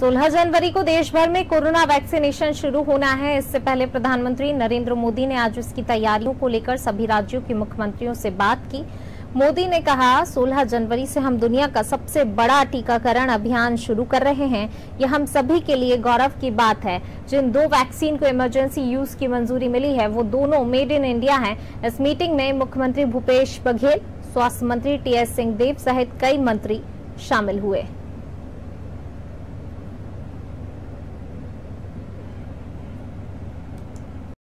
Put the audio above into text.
16 जनवरी को देश भर में कोरोना वैक्सीनेशन शुरू होना है। इससे पहले प्रधानमंत्री नरेंद्र मोदी ने आज इसकी तैयारियों को लेकर सभी राज्यों के मुख्यमंत्रियों से बात की। मोदी ने कहा 16 जनवरी से हम दुनिया का सबसे बड़ा टीकाकरण अभियान शुरू कर रहे हैं। यह हम सभी के लिए गौरव की बात है। जिन दो वैक्सीन को इमरजेंसी यूज़ की मंजूरी मिली है, वो दोनों मेड इन इंडिया हैं। इस मीटिंग में मुख्यमंत्री भूपेश बघेल, स्वास्थ्य मंत्री टी एस सिंहदेव सहित कई मंत्री शामिल हुए।